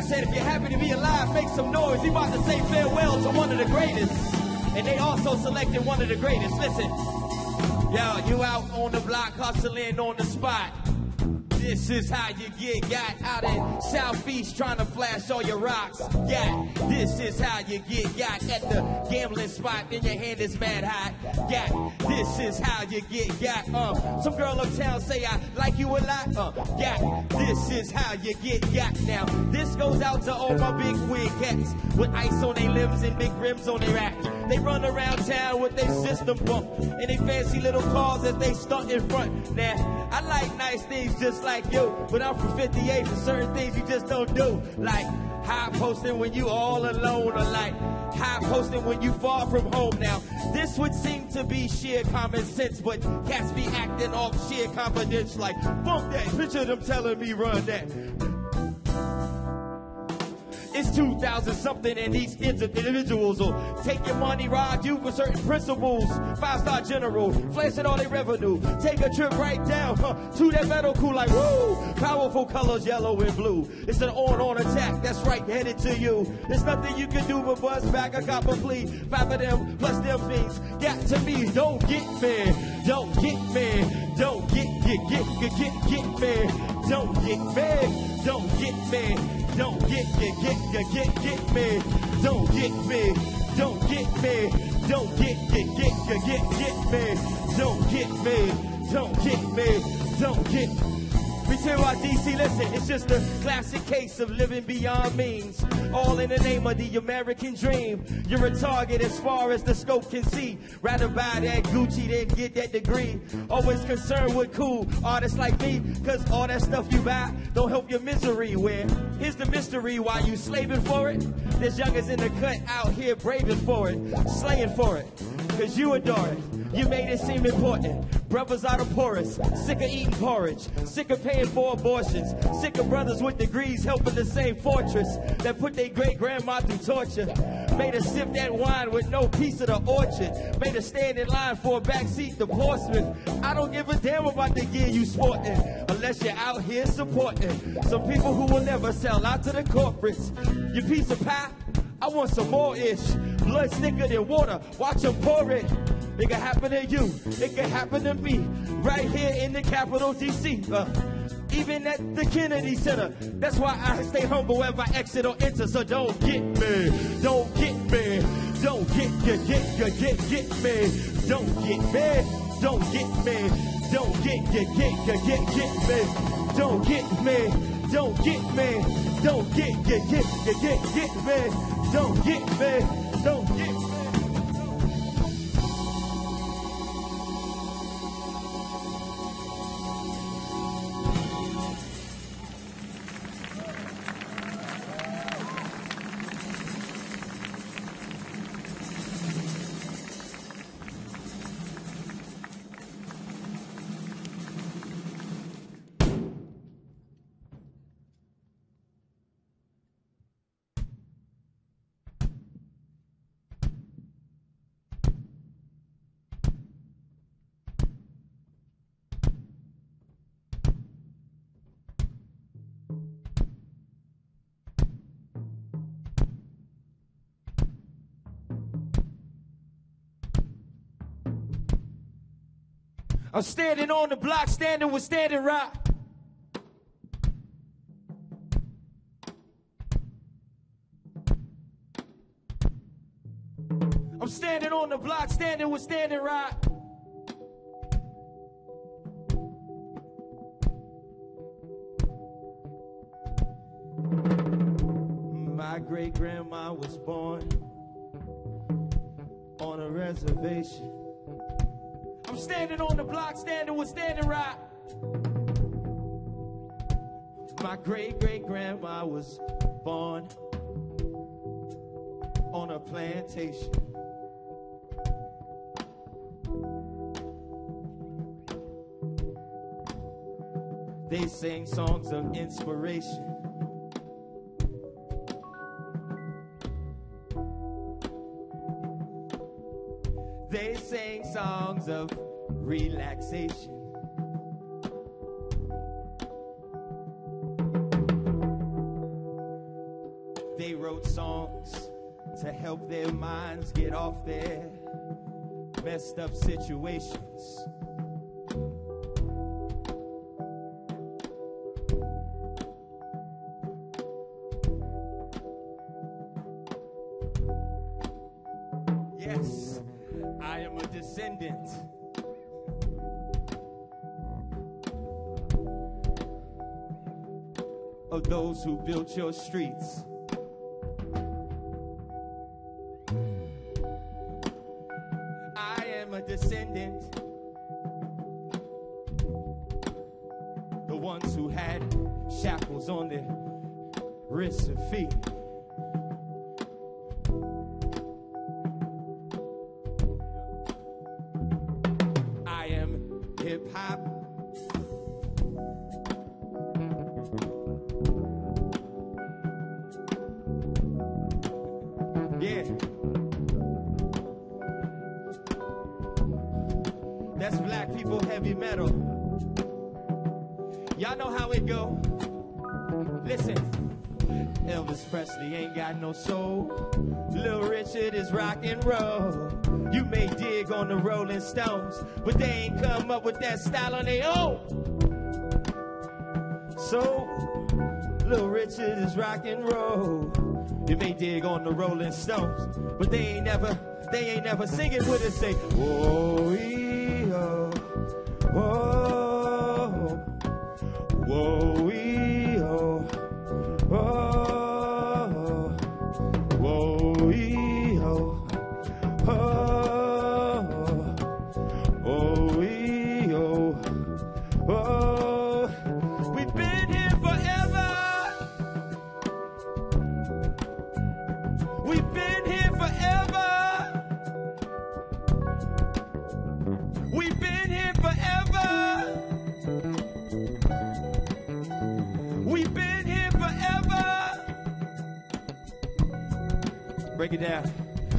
I said, if you're happy to be alive, make some noise. We about to say farewell to one of the greatest. And they also selected one of the greatest. Listen, yo, you out on the block hustling on the spot. This is how you get got out in Southeast trying to flash all your rocks. Yeah, this is how you get got at the gambling spot. Then your hand is mad hot. Yeah, this is how you get got. Uh, some girl uptown say I like you a lot. Uh, yeah, this is how you get got. Now this goes out to all my big wig cats with ice on their limbs and big rims on their act. They run around town with their system bump and they fancy little cars as they stunt in front. Now I like nice things just like you, but I'm from 58 for certain things you just don't do. Like high posting when you all alone, or like high posting when you far from home. Now, this would seem to be sheer common sense, but cats be acting off sheer confidence. Like, fuck that, picture them telling me run that. It's 2000 something and these individuals will take your money, rob you for certain principles. Five star general, flashing all their revenue. Take a trip right down huh, to that metal cool like woo. Powerful colors, yellow and blue. It's an on on attack that's right headed to you. There's nothing you can do but bust back a copper plea. Five of them plus them things got to me. Don't get me, don't get me, don't get get get get get, get me. Don't get me, don't get me. Don't get, get, get, get, get, get me. Don't get me. Don't get me. Don't get, get, get, get, get, get me. Don't get me. Don't get me. Don't get me tell you what, DC, listen, it's just a classic case of living beyond means. All in the name of the American dream. You're a target as far as the scope can see. Rather buy that Gucci than get that degree. Always concerned with cool artists like me, cause all that stuff you buy don't help your misery. Where here's the mystery why you slaving for it. There's youngers in the cut out here braving for it, slaying for it, cause you adore it. You made it seem important. Brothers out of poorest, sick of eating porridge, sick of paying for abortions, sick of brothers with degrees helping the same fortress that put their great grandma through torture. Made her sip that wine with no piece of the orchard. Made her stand in line for a backseat to Portsmouth. I don't give a damn about the gear you sporting, unless you're out here supporting some people who will never sell out to the corporates. Your piece of pie, I want some more ish. Blood thicker than water, watch them pour it. It can happen to you. It can happen to me. Right here in the capital, D.C. Uh, even at the Kennedy Center. That's why I stay humble whenever I exit or enter. So don't get me. Don't get me. Don't get, get, get, get, get, get me. Don't get me. Don't get me. Don't get, get, get, get, get, get me. Don't get me. Don't get me. Don't get, get, get, get, get, get me. Don't get me. Don't get. I'm standing on the block, standing with Standing Rock. I'm standing on the block, standing with Standing Rock. My great grandma was born on a reservation. Standing on the block, standing with Standing Rock. My great great grandma was born on a plantation. They sang songs of inspiration. They sang songs of relaxation. They wrote songs to help their minds get off their messed up situations. Yes, I am a descendant. Of those who built your streets. Up with that style on their own. So, Little Richard is rock and roll. You may dig on the Rolling Stones, but they ain't never, they ain't never singing with us. Say, whoa, whoa, whoa, It.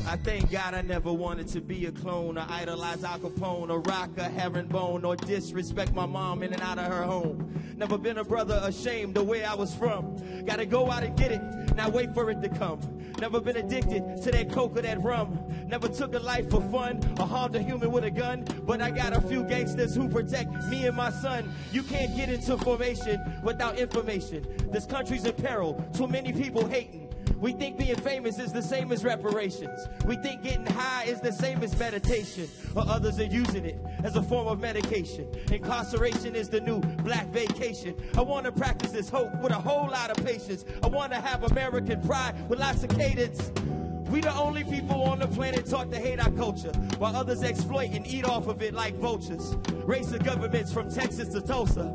I thank God I never wanted to be a clone or idolize Al Capone or rock a herringbone or disrespect my mom in and out of her home. Never been a brother ashamed the way I was from. Gotta go out and get it, now wait for it to come. Never been addicted to that coke or that rum. Never took a life for fun or harmed a human with a gun. But I got a few gangsters who protect me and my son. You can't get into formation without information. This country's in peril, too many people hating. We think being famous is the same as reparations. We think getting high is the same as meditation, or others are using it as a form of medication. Incarceration is the new black vacation. I want to practice this hope with a whole lot of patience. I want to have American pride with lots of cadence. We the only people on the planet taught to hate our culture, while others exploit and eat off of it like vultures. Racist governments from Texas to Tulsa.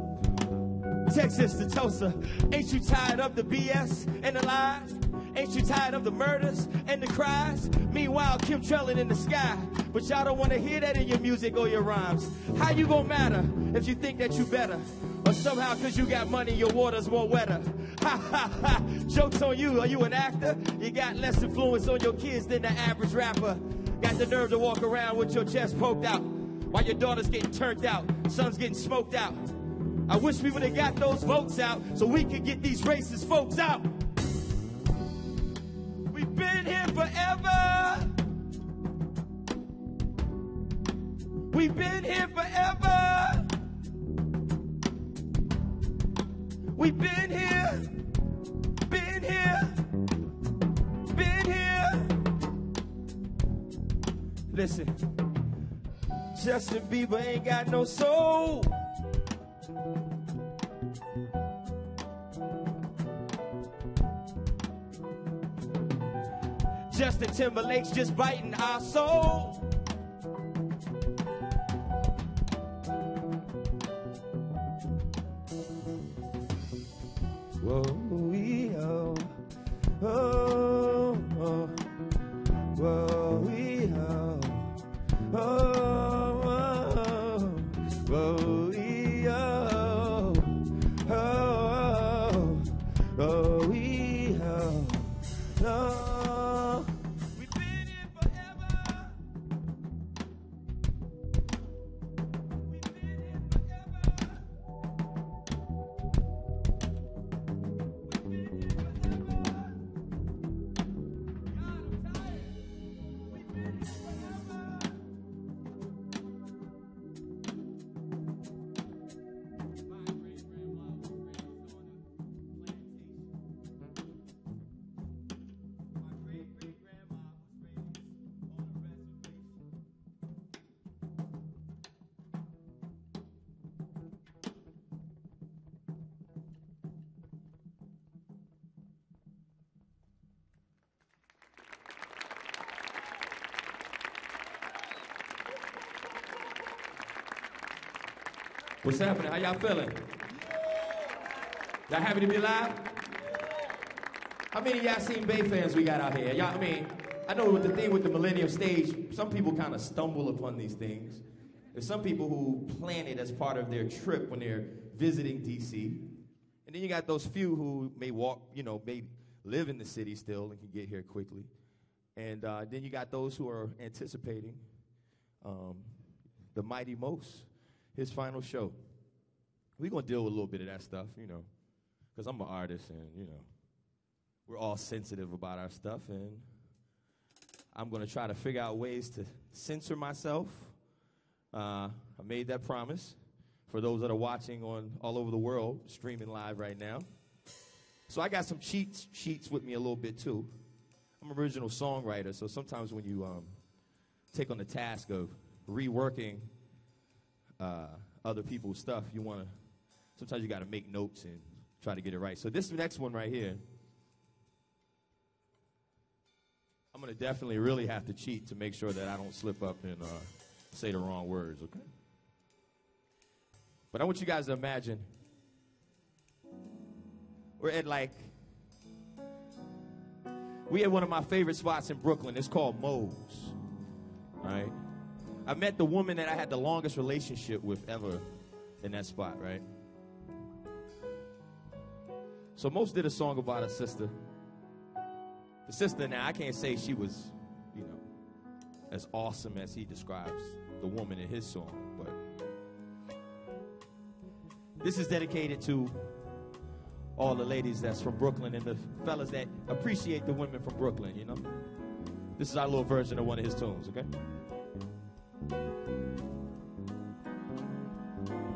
Texas to Tulsa. Ain't you tired of the BS and the lies? Ain't you tired of the murders and the cries? Meanwhile, Kim trailing in the sky. But y'all don't want to hear that in your music or your rhymes. How you gonna matter if you think that you better? Or somehow cause you got money, your water's more wetter. Ha ha ha! Joke's on you, are you an actor? You got less influence on your kids than the average rapper. Got the nerve to walk around with your chest poked out. While your daughter's getting turned out, son's getting smoked out. I wish we would have got those votes out so we could get these racist folks out. Been here forever. We've been here, been here, been here. Listen, Justin Bieber ain't got no soul. Justin Timberlake's just biting our soul. What's happening? How y'all feeling? Y'all happy to be alive? How many y'all seen Bey fans we got out here? Y'all, I mean, I know with the thing with the Millennium Stage, some people kind of stumble upon these things. There's some people who plan it as part of their trip when they're visiting DC. And then you got those few who may walk, you know, may live in the city still and can get here quickly. And uh, then you got those who are anticipating um, the Mighty Mos his final show. We're going to deal with a little bit of that stuff, you know, because I'm an artist and, you know, we're all sensitive about our stuff. And I'm going to try to figure out ways to censor myself. Uh, I made that promise for those that are watching on all over the world, streaming live right now. So I got some cheats sheets with me a little bit too. I'm an original songwriter, so sometimes when you um, take on the task of reworking uh, other people's stuff, you want to, sometimes you got to make notes and try to get it right. So this next one right here, I'm going to definitely really have to cheat to make sure that I don't slip up and uh, say the wrong words, okay? But I want you guys to imagine we're at like, we at one of my favorite spots in Brooklyn. It's called Moe's, right? I met the woman that I had the longest relationship with ever in that spot, right? So Mos did a song about a sister. The sister now, I can't say she was, you know, as awesome as he describes the woman in his song, but this is dedicated to all the ladies that's from Brooklyn and the fellas that appreciate the women from Brooklyn, you know? This is our little version of one of his tunes, okay?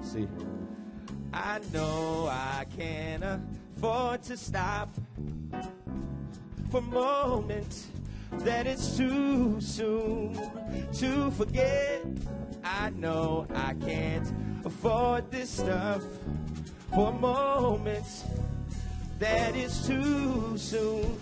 See, I know I can't afford to stop for a moment that it's too soon to forget. I know I can't afford this stuff for a moment that is too soon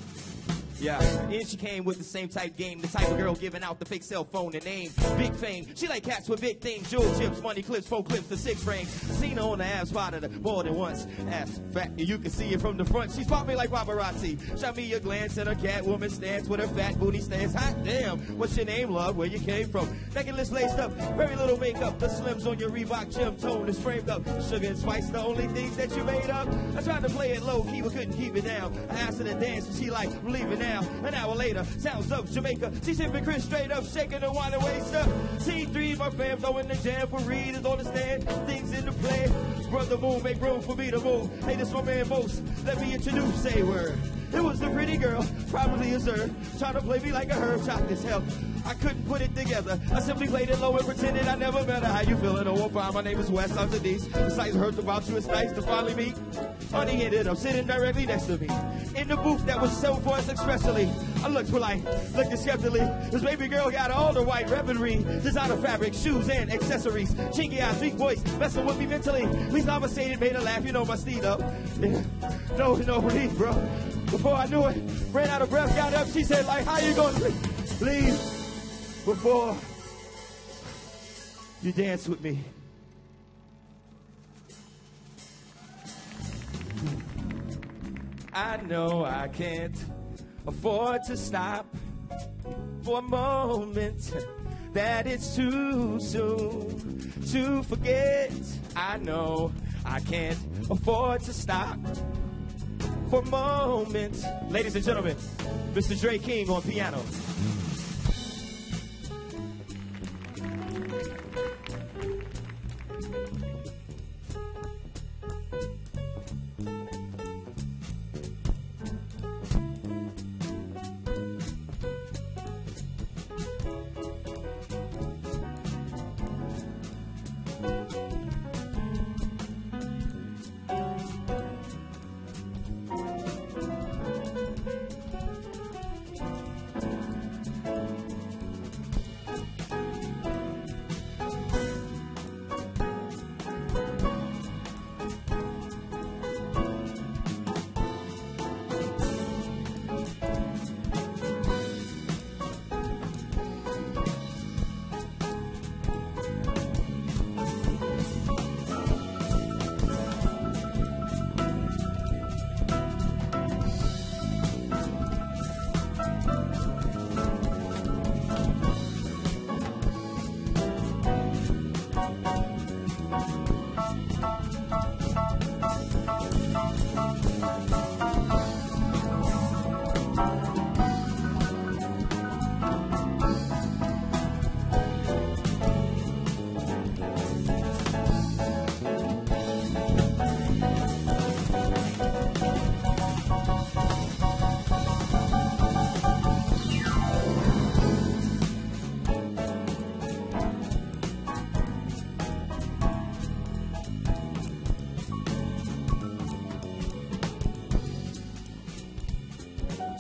yeah, and she came with the same type game, the type of girl giving out the fake cell phone and name. Big fame, she like cats with big things, jewel chips, money clips, four clips, the six frame. Seen her on the ass, spotted her more than once. Ass fat, and you can see it from the front. She spot me like paparazzi. Shot me a glance at her catwoman stance with her fat booty stance. Hot damn, what's your name, love? Where you came from? Necklace laced up, very little makeup. The slims on your Reebok gym tone is framed up. Sugar and spice, the only things that you made up. I tried to play it low key, but couldn't keep it down. I asked her to dance, and she like, leaving now. An hour later, sounds of Jamaica. She sipping Cris straight up, shaking the wine and waist up. T3, my fam, throwing the jam for readers on the stand. Things in the play. Brother Moon, make room for me to move. Hey, this my man Mos. Let me introduce, say word. It was the pretty girl, probably a sir, trying to play me like a herb, shocked as hell. I couldn't put it together. I simply played it low and pretended I never met her. How you feeling? Oh, fine. My name is Wes. I'm Denise. Besides, heard about you. It's nice to finally meet. Honey ended up sitting directly next to me in the booth that was so for us expressly. I looked for like, looked skeptically. This baby girl got all the white weaponry, designer fabric, shoes and accessories. Chinky eyes, weak voice, messing with me mentally. We conversated, made her laugh. You know my steed up. no, no relief, bro. Before I knew it, ran out of breath, got up. She said, like, how you gonna leave before you dance with me? I know I can't afford to stop for a moment that it's too soon to forget. I know I can't afford to stop for a moment. Ladies and gentlemen, Mr. Dre King on piano.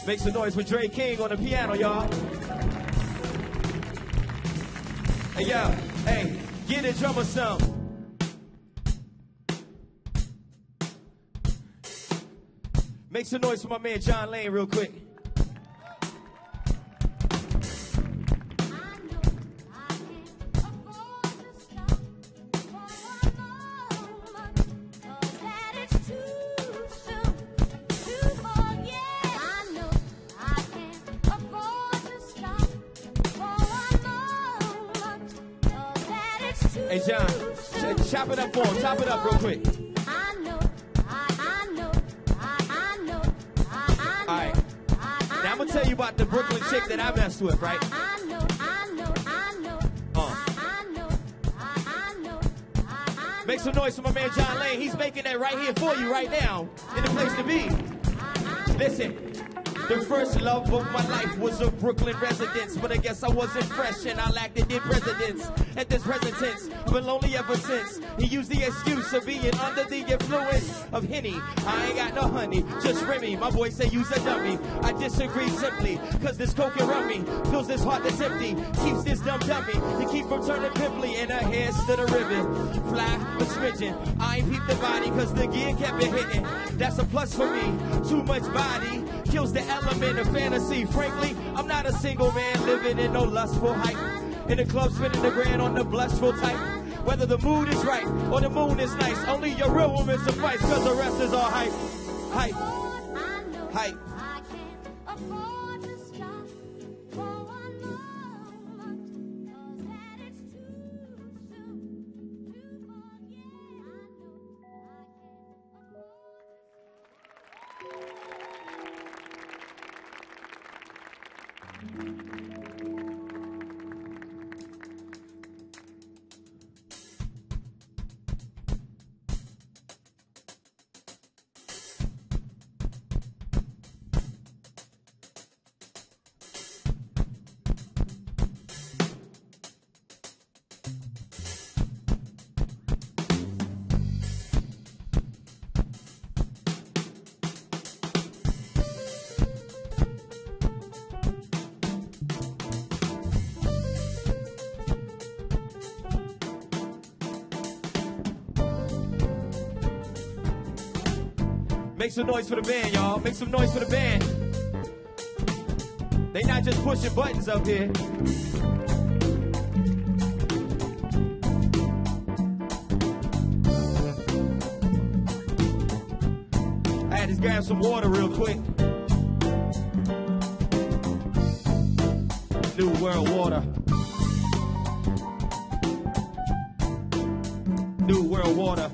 Make some noise with Dre King on the piano, y'all. Hey, yo, hey, get a drummer some. Make some noise for my man John Lane real quick. The first love of my life was a Brooklyn residence, but I guess I wasn't fresh and I lacked it in residence. At this present tense, been lonely ever since. He used the excuse of being under the influence of Henny. I ain't got no honey, just Remy. My boy say you's a dummy. I disagree simply, cause this coke and rummy fills this heart that's empty. Keeps this dumb dummy to keep from turning pimply and her hair stood a ribbon. Fly, but smidgen. I ain't peep the body cause the gear kept it hitting. That's a plus for me. Too much body kills the element of fantasy. Frankly, I'm not a single man living in no lustful hype. In the club, spinning the grand on the blissful type. Whether the mood is right or the moon is nice, only your real woman suffice, cause the rest is all hype. Hype. Hype. Make some noise for the band, y'all. Make some noise for the band. They not just pushing buttons up here. I had to grab some water real quick. New World Water. New World Water.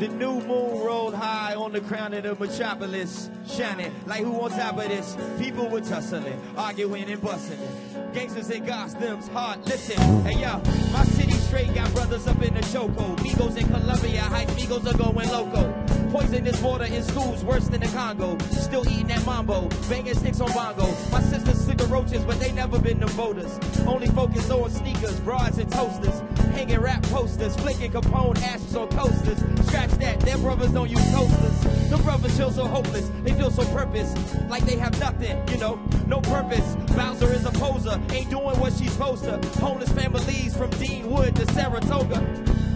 The new moon rolled high on the crown of the metropolis, shining like who on top of this? People were tussling, arguing and bustling. Gangsters and costumes, hard listen. Hey yo, my city straight got brothers up in the choco. Migos in Colombia, hype Migos are going loco. Poisonous water in schools, worse than the Congo. Still eating that mambo, banging sticks on bongo. My sisters sick of roaches, but they never been the voters. Only focus on sneakers, bras and toasters. Hanging rap posters, flicking Capone ashes on coasters. Scratch that, their brothers don't use toasters. The brothers feel so hopeless, they feel so purpose. Like they have nothing, you know, no purpose. Bowser is a poser, ain't doing what she's supposed to. Homeless families from Deanwood to Saratoga.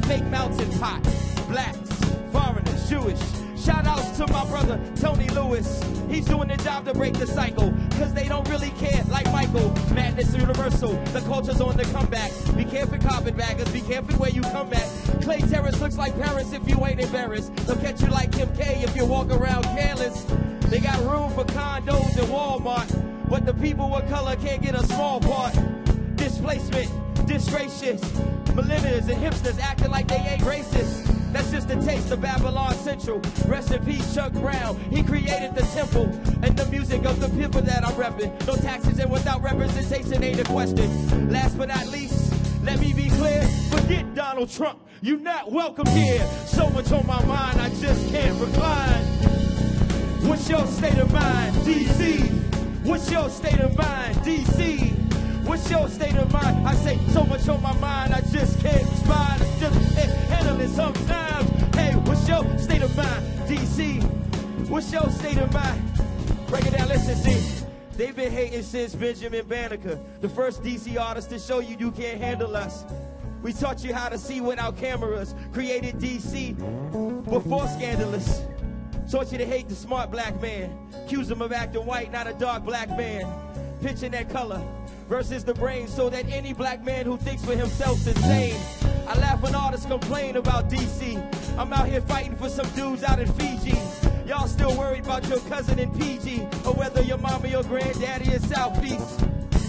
Fake mountain pot, blacks, foreigners, Jewish. Shout outs to my brother Tony Lewis. He's doing the job to break the cycle. Cause they don't really care like Michael. Madness universal. The culture's on the comeback. Be careful, carpetbaggers. Be careful where you come at. Clay Terrace looks like Paris if you ain't embarrassed. They'll catch you like Kim K if you walk around careless. They got room for condos in Walmart. But the people of color can't get a small part. Displacement, disgracious. Millennials and hipsters acting like they ain't racist. That's just a taste of Babylon Central. Rest in peace, Chuck Brown. He created the temple and the music of the people that I'm repping. No taxes and without representation ain't a question. Last but not least, let me be clear. Forget Donald Trump. You're not welcome here. So much on my mind, I just can't recline. What's your state of mind, DC? What's your state of mind, DC? What's your state of mind? I say so much on my mind, I just can't respond. It's just it sometimes. Hey, what's your state of mind, DC? What's your state of mind? Break it down, listen, see. They've been hating since Benjamin Banneker, the first DC artist to show you you can't handle us. We taught you how to see without cameras, created DC before scandalous. Taught you to hate the smart black man, accuse him of acting white, not a dark black man. Pitching that color versus the brain so that any black man who thinks for himself is insane. I laugh when artists complain about DC. I'm out here fighting for some dudes out in Fiji. Y'all still worried about your cousin in PG or whether your mama or granddaddy is Southeast.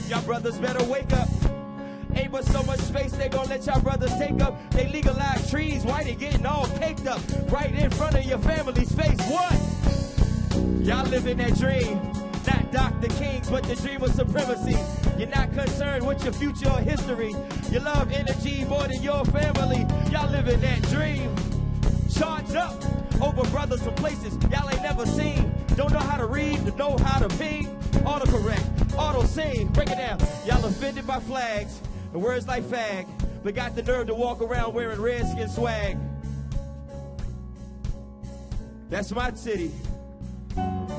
Y'all brothers better wake up. Ain't but so much space they gon' let y'all brothers take up. They legalize trees, why they getting all caked up? Right in front of your family's face. What? Y'all living that dream. Not Dr. King's, but the dream of supremacy. You're not concerned with your future or history. You love energy more than your family. Y'all living that dream. Charge up over brothers from places y'all ain't never seen. Don't know how to read, to know how to ping. Autocorrect, auto sing, break it down. Y'all offended by flags and words like fag, but got the nerve to walk around wearing redskin swag. That's my city.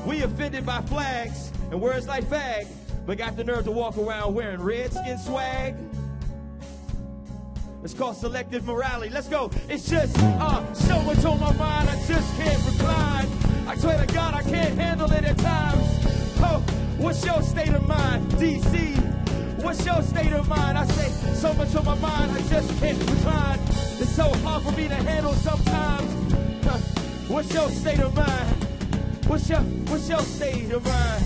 We offended by flags and words like fag, but got the nerve to walk around wearing redskin swag. It's called selective morality. Let's go. It's just uh, so much on my mind, I just can't recline. I swear to God, I can't handle it at times. Oh, what's your state of mind, DC? What's your state of mind? I say so much on my mind, I just can't recline. It's so hard for me to handle sometimes. Huh. What's your state of mind? What's your What's your state of mind?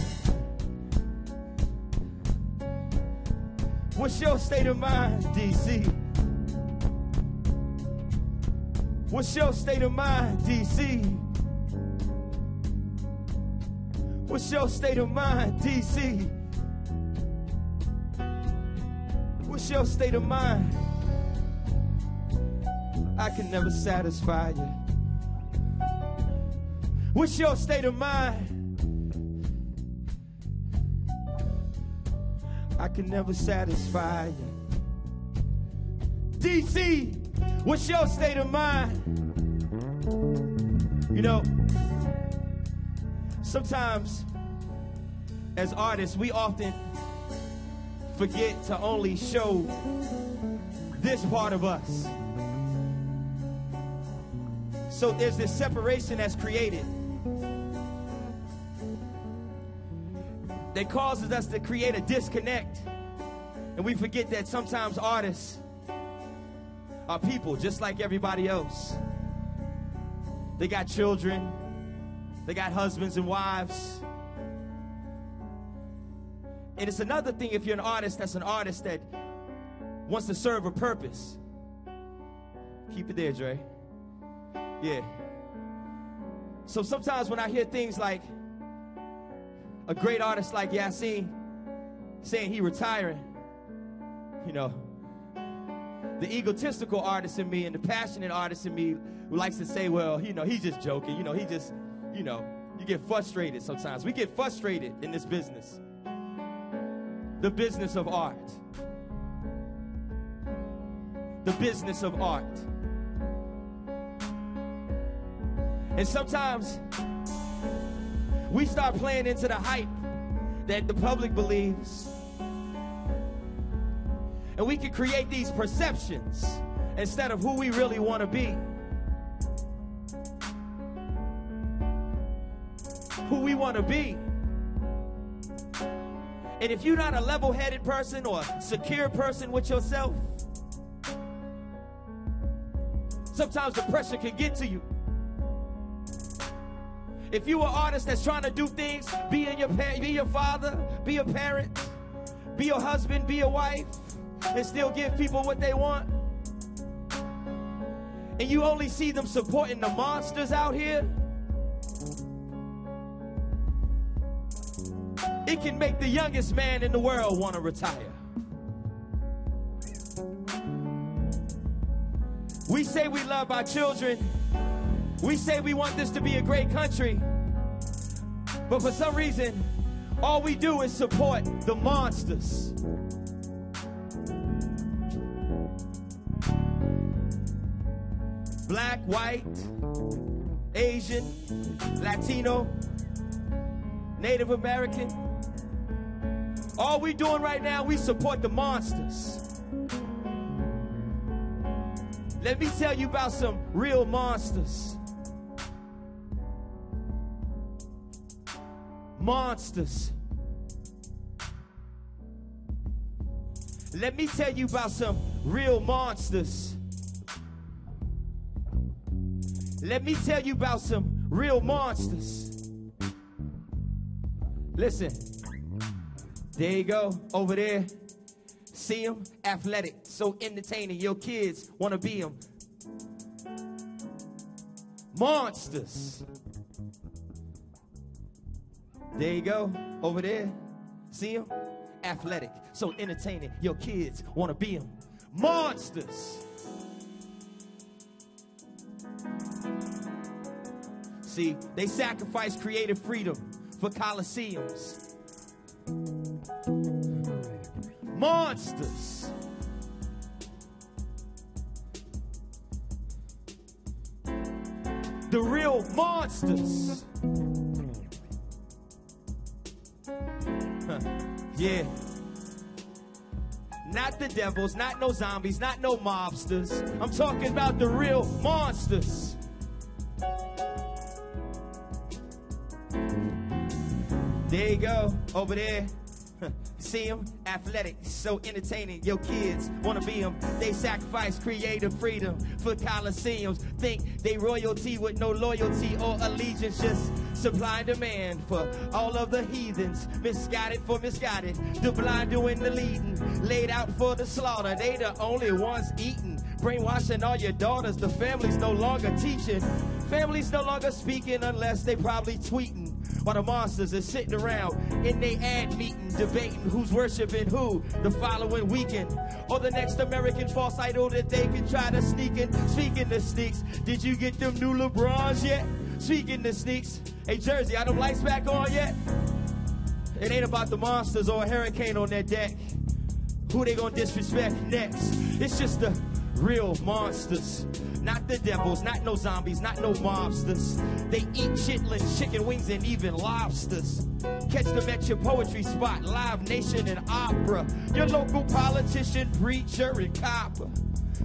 What's your state of mind, DC? What's your state of mind, DC? What's your state of mind, DC? What's your state of mind? I can never satisfy you. What's your state of mind? I can never satisfy you. DC, what's your state of mind? You know, sometimes as artists, we often forget to only show this part of us. So there's this separation that's created that causes us to create a disconnect. And we forget that sometimes artists are people just like everybody else. They got children, they got husbands and wives. And it's another thing if you're an artist that's an artist that wants to serve a purpose. Keep it there, Dre. Yeah. So sometimes when I hear things like a great artist like Yasiin saying he retiring, you know, the egotistical artist in me and the passionate artist in me who likes to say, well, you know, he's just joking. You know, he just, you know, you get frustrated sometimes. We get frustrated in this business. The business of art. The business of art. And sometimes we start playing into the hype that the public believes. And we can create these perceptions instead of who we really want to be. Who we want to be. And if you're not a level headed person or secure person with yourself, sometimes the pressure can get to you. If you an artist that's trying to do things, be in your be your father, be a parent, be your husband, be a wife, and still give people what they want. And you only see them supporting the monsters out here. It can make the youngest man in the world want to retire. We say we love our children we say we want this to be a great country, but for some reason, all we do is support the monsters. Black, white, Asian, Latino, Native American. All we doing right now, we support the monsters. Let me tell you about some real monsters. Monsters. Let me tell you about some real monsters. Let me tell you about some real monsters. Listen, there you go, over there. See them? Athletic, so entertaining. Your kids want to be them. Monsters. There you go, over there. See him? Athletic, so entertaining. Your kids want to be him. Monsters. See, they sacrifice creative freedom for coliseums. Monsters. The real monsters. Yeah. Not the devils, not no zombies, not no mobsters. I'm talking about the real monsters. There you go, over there. See them? Athletic, so entertaining. Your kids wanna be them. They sacrifice creative freedom for coliseums. Think they royalty with no loyalty or allegiance. Just supply and demand for all of the heathens. Misguided for misguided. The blind doing the leading. Laid out for the slaughter. They the only ones eating. Brainwashing all your daughters. The family's no longer teaching. Families no longer speaking unless they probably tweeting while the monsters are sitting around in their ad meeting debating who's worshiping who the following weekend or the next American false idol that they can try to sneak in. Speaking the sneaks, did you get them new LeBrons yet? Speaking the sneaks, hey Jersey, are them lights back on yet? It ain't about the monsters or a hurricane on their deck. Who they gonna disrespect next? It's just the real monsters. Not the devils, not no zombies, not no mobsters. They eat chitlins, chicken wings, and even lobsters. Catch them at your poetry spot, Live Nation and Opera. Your local politician, preacher, and copper.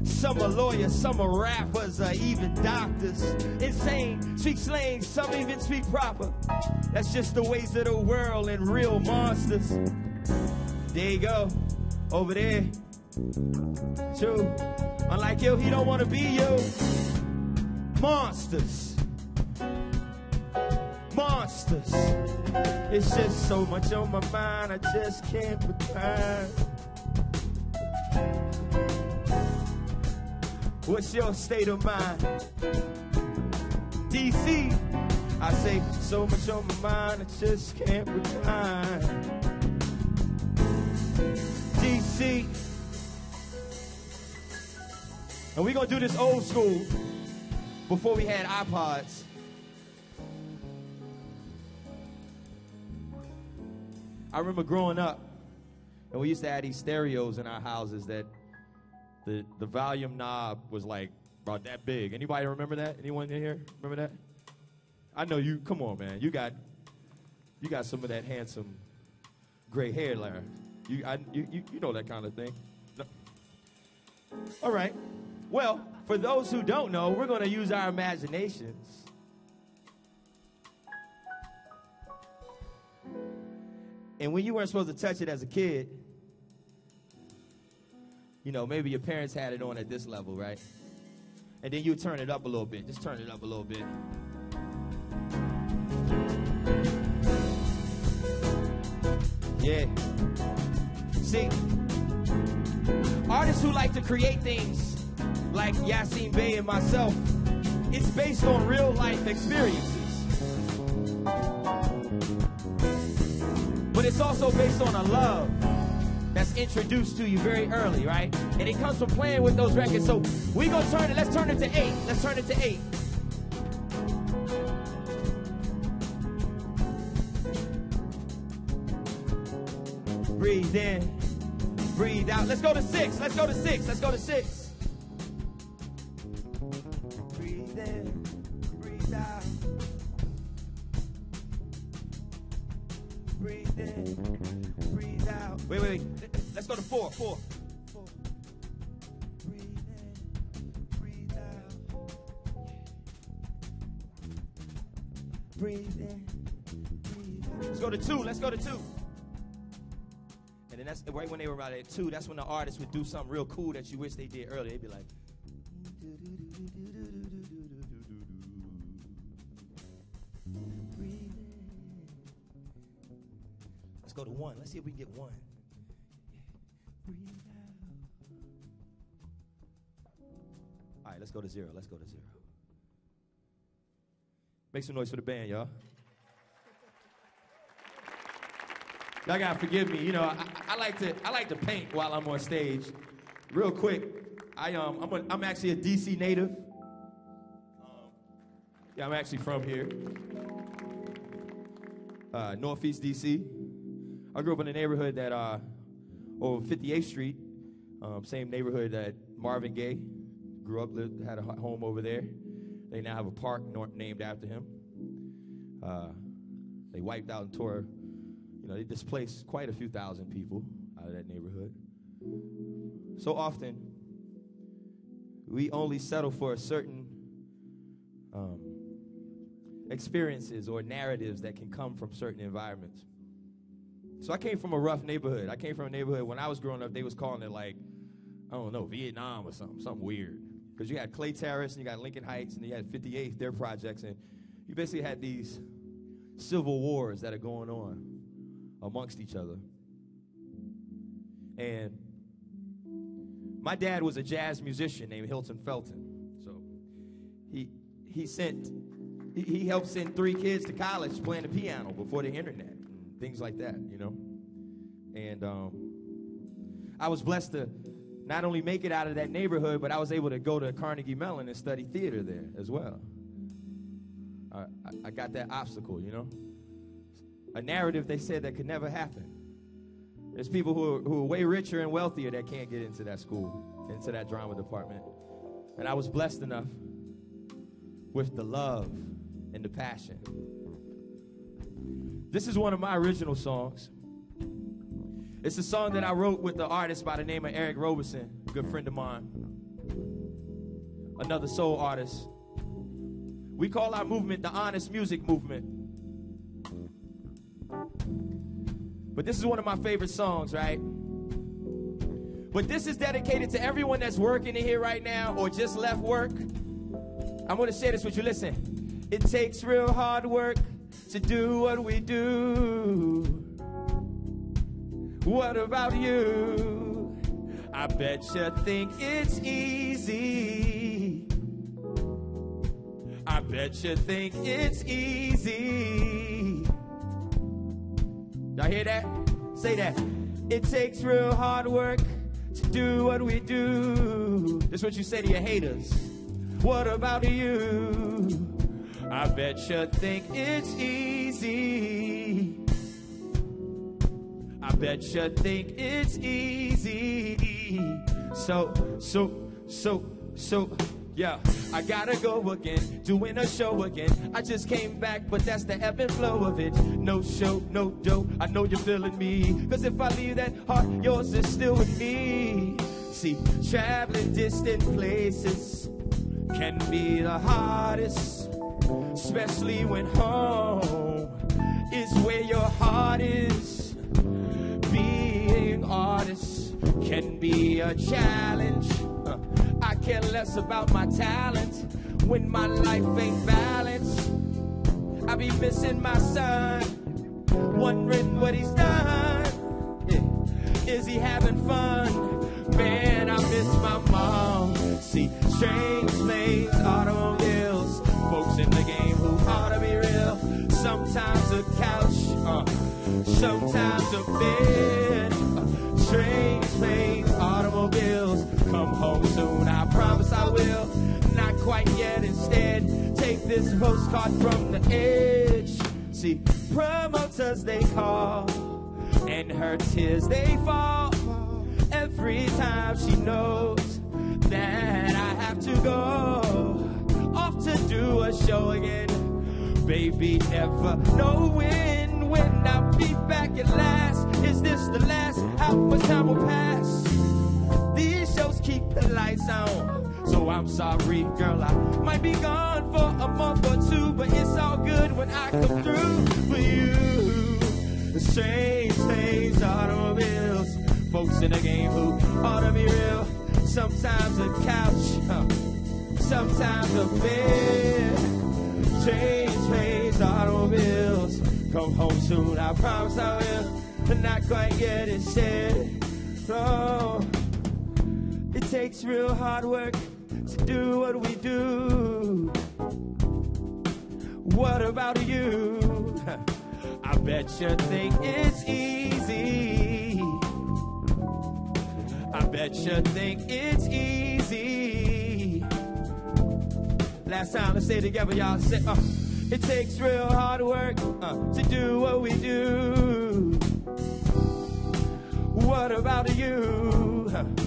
Some are lawyers, some are rappers, or even doctors. Insane, speak slang, some even speak proper. That's just the ways of the world and real monsters. There you go, over there. True. Unlike you, he don't want to be you. Monsters. Monsters. It's just so much on my mind, I just can't pretend. What's your state of mind? DC, I say so much on my mind, I just can't recline. DC. And we're gonna do this old school before we had iPods. I remember growing up, and we used to have these stereos in our houses that the the volume knob was like about that big. Anybody remember that? Anyone in here remember that? I know you. Come on, man. You got you got some of that handsome gray hair, Larry. You I, you, you know that kind of thing. No. All right. Well, for those who don't know, we're going to use our imaginations. And when you weren't supposed to touch it as a kid, you know, maybe your parents had it on at this level, right? And then you turn it up a little bit. Just turn it up a little bit. Yeah. See, artists who like to create things like Yasiin Bey and myself, it's based on real life experiences. But it's also based on a love that's introduced to you very early, right? And it comes from playing with those records. So we gonna turn it, let's turn it to eight. Let's turn it to eight. Breathe in, breathe out. Let's go to six. Let's go to six. Let's go to six. Go to two. And then that's right when they were about at two. That's when the artist would do something real cool that you wish they did earlier. They'd be like. Let's go to one. Let's see if we can get one. All right, let's go to zero. Let's go to zero. Make some noise for the band, y'all. Y'all gotta forgive me. You know, I, I, like to I like to paint while I'm on stage. Real quick, I um I'm a, I'm actually a DC native. Um, yeah, I'm actually from here, uh, Northeast DC. I grew up in a neighborhood that uh, over 58th Street, um, same neighborhood that Marvin Gaye grew up, lived, had a home over there. They now have a park named after him. Uh, they wiped out and tore, you know, they displaced quite a few thousand people out of that neighborhood. So often, we only settle for certain um, experiences or narratives that can come from certain environments. So I came from a rough neighborhood. I came from a neighborhood when I was growing up, they was calling it like, I don't know, Vietnam or something, something weird. Because you had Clay Terrace and you got Lincoln Heights and you had 58th, their projects, and you basically had these civil wars that are going on amongst each other. And my dad was a jazz musician named Hilton Felton. So he he sent he, he helped send three kids to college playing the piano before the internet and things like that, you know. And um, I was blessed to not only make it out of that neighborhood, but I was able to go to Carnegie Mellon and study theater there as well. I, I got that obstacle, you know? A narrative they said that could never happen. There's people who are, who are way richer and wealthier that can't get into that school, into that drama department. And I was blessed enough with the love and the passion. This is one of my original songs. It's a song that I wrote with the artist by the name of Eric Roberson, good friend of mine, another soul artist. We call our movement the Honest Music Movement. But this is one of my favorite songs, right? But this is dedicated to everyone that's working in here right now or just left work. I'm going to share this with you. Listen, it takes real hard work to do what we do. What about you? I bet you think it's easy. I I bet you think it's easy. Y'all hear that? Say that. It takes real hard work to do what we do. That's what you say to your haters. What about you? I bet you think it's easy. I bet you think it's easy. So, so, so, so. Yeah, I gotta go again, doing a show again. I just came back, but that's the ebb and flow of it. No show, no dough. I know you're feeling me. Cause if I leave that heart, yours is still with me. See, traveling distant places can be the hardest, especially when home is where your heart is. Being artists can be a challenge. I care less about my talent when my life ain't balanced. I be missing my son, wondering what he's done. Is he having fun? Man, I miss my mom. See, trains, planes, automobiles, folks in the game who ought to be real. Sometimes a couch, uh, sometimes a bed. Quite yet. Instead, take this postcard from the edge. See, promoters they call, and her tears they fall every time she knows that I have to go off to do a show again. Baby, never knowing when I'll be back at last. Is this the last? How much time will pass? These shows keep the lights on. I'm sorry, girl, I might be gone for a month or two, but it's all good when I come through for you. Strange things, automobiles, folks in the game who ought to be real. Sometimes a couch, huh, sometimes a bed. Change planes, automobiles. Come home soon, I promise I will. But not quite yet, it said. No, it takes real hard work do what we do. What about you? I bet you think it's easy. I bet you think it's easy. Last time, let's say together, y'all. Say, uh, it takes real hard work uh, to do what we do. What about you?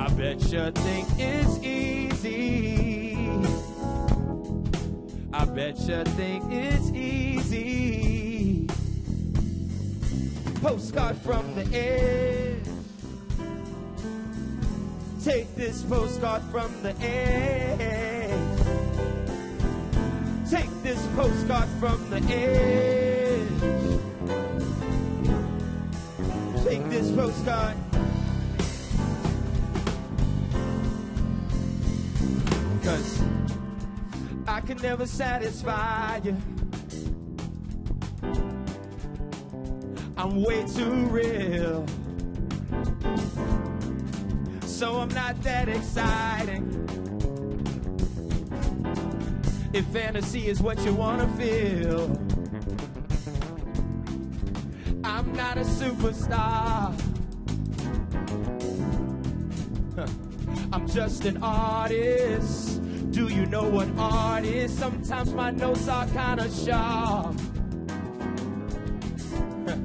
I bet you think it's easy. I bet you think it's easy. Postcard from the edge. Take this postcard from the edge. Take this postcard from the edge. Take this postcard. Cause I can never satisfy you. I'm way too real. So I'm not that exciting. If fantasy is what you wanna feel, I'm not a superstar. I'm just an artist. Do you know what art is? Sometimes my notes are kinda sharp.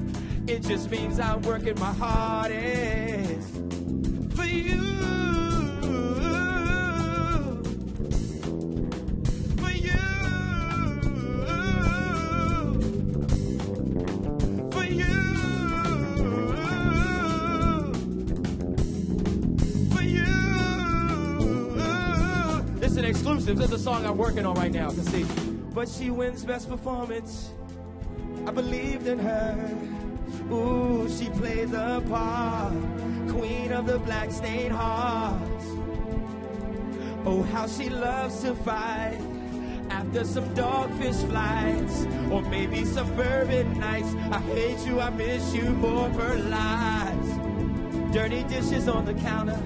It just means I'm working my hardest for you. This is an exclusive. This is a song I'm working on right now. Can see. But she wins best performance. I believed in her. Ooh, she played the part. Queen of the black stained hearts. Oh, how she loves to fight. After some dogfish flights, or maybe suburban nights. I hate you, I miss you, more her lies. Dirty dishes on the counter,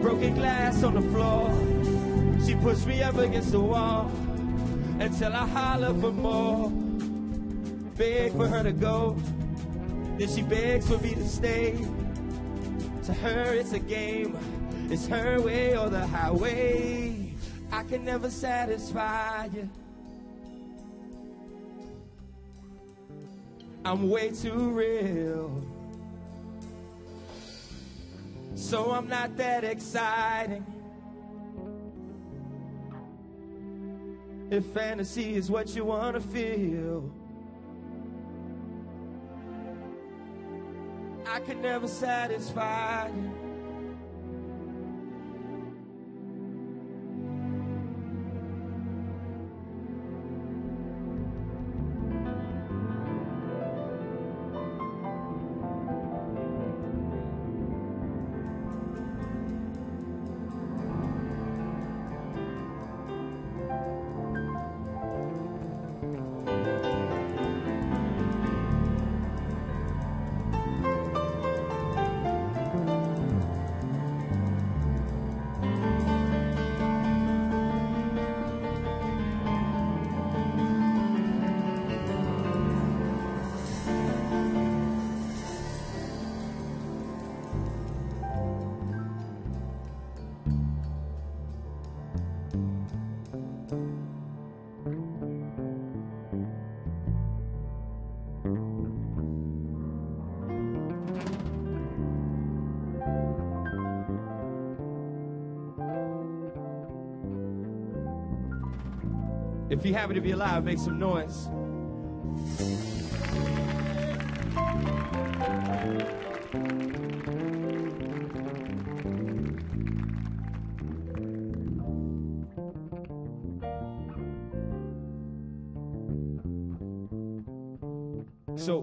broken glass on the floor. She pushed me up against the wall. until I holler for more. Beg for her to go, then she begs for me to stay. To her, it's a game, it's her way or the highway. I can never satisfy you. I'm way too real. So I'm not that exciting. If fantasy is what you want to feel, I could never satisfy you. If you happen to be alive, make some noise. So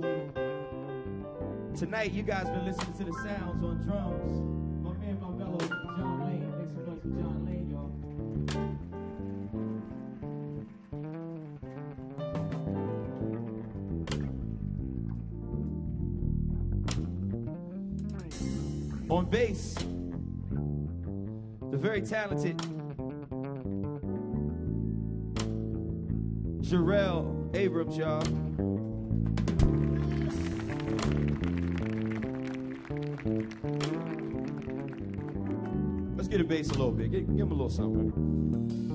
tonight you guys been listening to the sounds on drums. Talented Jarrell Abrams, y'all. Let's get a bass a little bit. Give, give him a little something.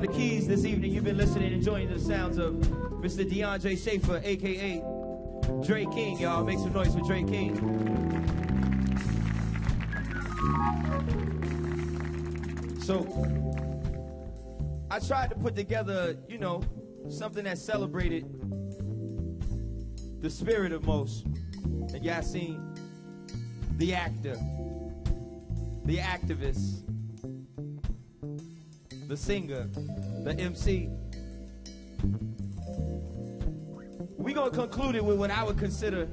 The keys this evening, you've been listening and enjoying the sounds of Mr. DeAndre Schaefer, aka Dre King, y'all. Make some noise for Dre King. So, I tried to put together, you know, something that celebrated the spirit of Mos. And y'all seen the actor, the activist, the singer, the MC. we're going to conclude it with what I would consider.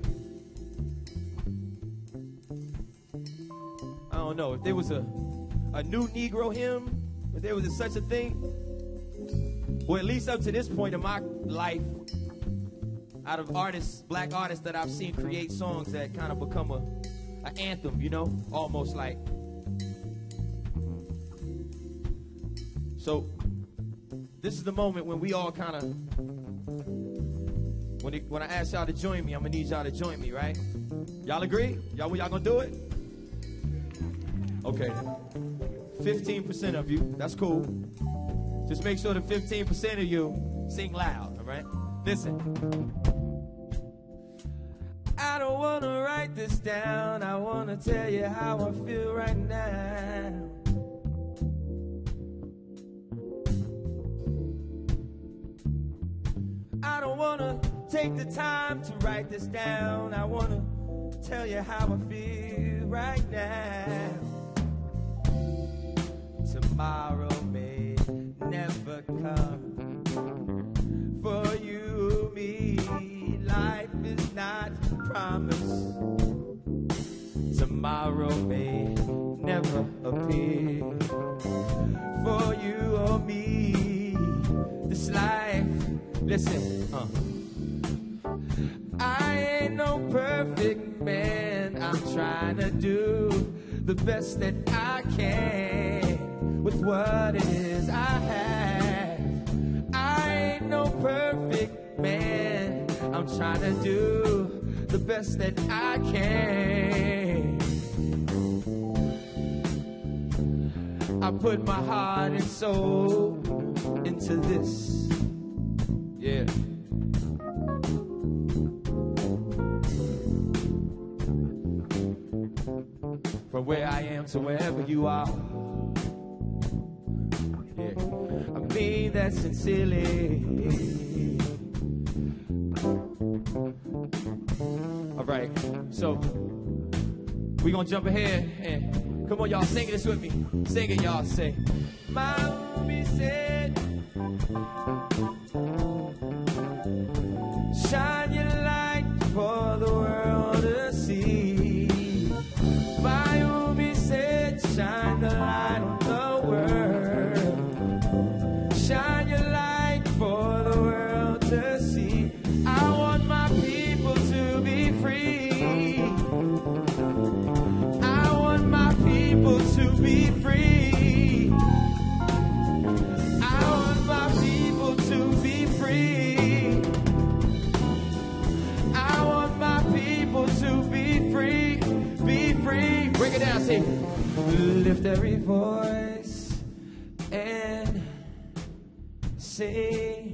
I don't know if there was a, a new Negro hymn, if there was a, such a thing. Well, at least up to this point in my life, out of artists, black artists that I've seen create songs that kind of become a, an anthem, you know, almost like. So, this is the moment when we all kind of, when, it, when I ask y'all to join me, I'm gonna need y'all to join me, right? Y'all agree? Y'all, y'all gonna do it? Okay. 15% of you, that's cool. Just make sure the 15% of you sing loud, all right? Listen. I don't want to write this down. I want to tell you how I feel right now. Take the time to write this down. I want to tell you how I feel right now. Tomorrow may never come for you, me. Life is not promised. Tomorrow may never appear for you or me. This life, listen, uh. Perfect man. I'm trying to do the best that I can with what it is I have. I ain't no perfect man. I'm trying to do the best that I can. I put my heart and soul into this. Yeah. From where I am to wherever you are. Yeah. I mean that sincerely. All right, so we gonna jump ahead and come on, y'all, sing this with me. Sing it, y'all. Say, my homie said, every voice and sing.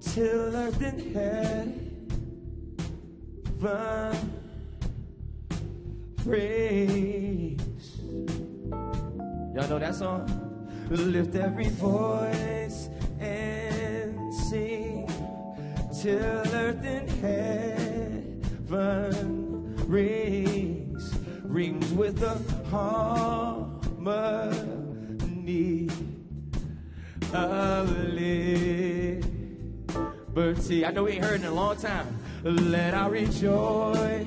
Till earth and heaven praise. Y'all know that song? Lift every voice and sing till earth and heaven rings, rings with the harmony of liberty. I know we ain't heard in a long time. Let our rejoicing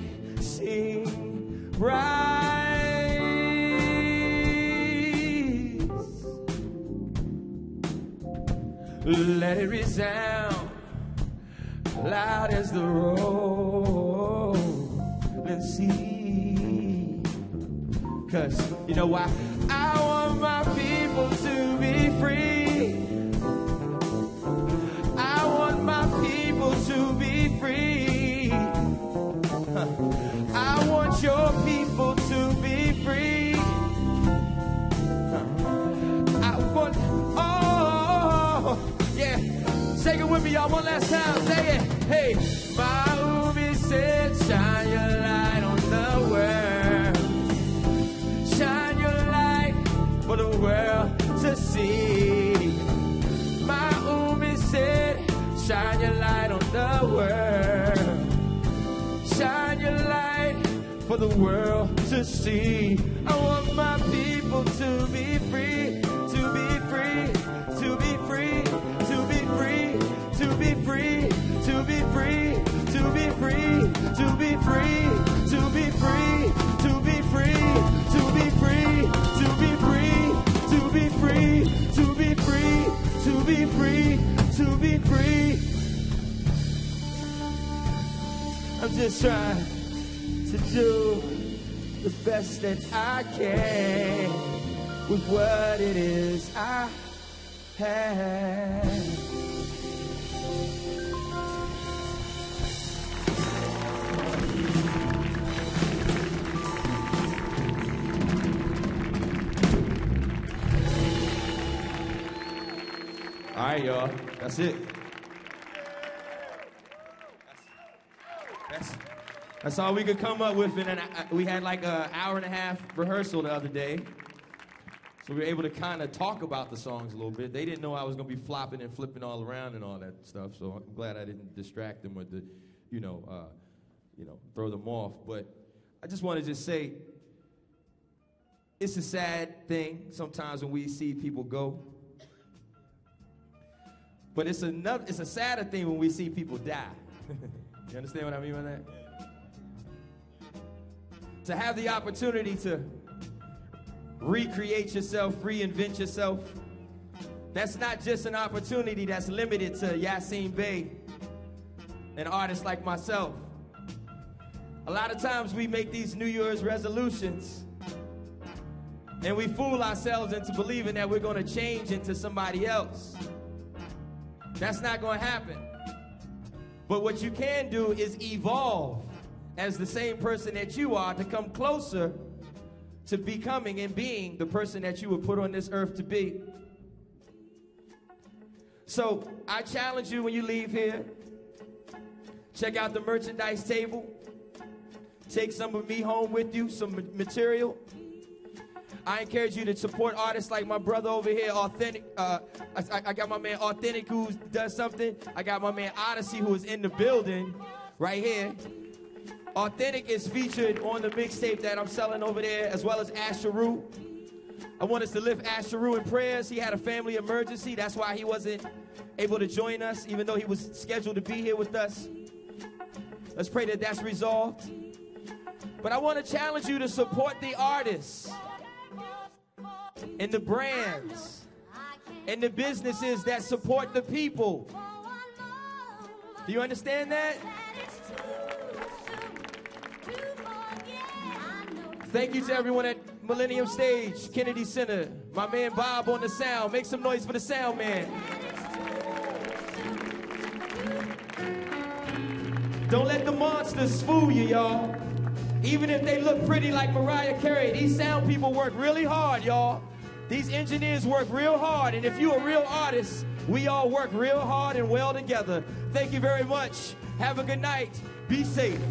rise. Let it resound loud as the sea. Cause you know why? I want my people to be free. I want my people to be free. Huh. I want your people to be free. Huh. I want, oh, yeah. Say it with me, y'all, one last time. Say it. Hey, my shine the world to see. My Umi said, Shine your light on the world. Shine your light for the world to see. I want my people to be free, to be free, to be free, to be free, to be free, to be free, to be free, to be free, to be free. I'm just trying to do the best that I can with what it is I have. All right, y'all. That's it. That's all we could come up with. And we had like an hour and a half rehearsal the other day. So we were able to kind of talk about the songs a little bit. They didn't know I was going to be flopping and flipping all around and all that stuff. So I'm glad I didn't distract them with the, you know, uh, you know, throw them off. But I just want to just say, it's a sad thing sometimes when we see people go. But it's another it's a sadder thing when we see people die. you understand what I mean by that? To have the opportunity to recreate yourself, reinvent yourself. That's not just an opportunity that's limited to Yasiin Bey and artists like myself. A lot of times we make these New Year's resolutions and we fool ourselves into believing that we're going to change into somebody else. That's not going to happen. But what you can do is evolve as the same person that you are to come closer to becoming and being the person that you were put on this earth to be. So I challenge you when you leave here, check out the merchandise table. Take some of me home with you, some material. I encourage you to support artists like my brother over here, Authentic. Uh, I, I, got my man Authentic who does something. I got my man Odyssey who is in the building right here. Authentic is featured on the mixtape that I'm selling over there, as well as Asheru. I want us to lift Asheru in prayers. He had a family emergency. That's why he wasn't able to join us, even though he was scheduled to be here with us. Let's pray that that's resolved. But I want to challenge you to support the artists and the brands and the businesses that support the people. Do you understand that? Thank you to everyone at Millennium Stage, Kennedy Center, my man Bob on the sound. Make some noise for the sound man. Don't let the monsters fool you, y'all. Even if they look pretty like Mariah Carey, these sound people work really hard, y'all. These engineers work real hard, and if you're a real artist, we all work real hard and well together. Thank you very much. Have a good night. Be safe.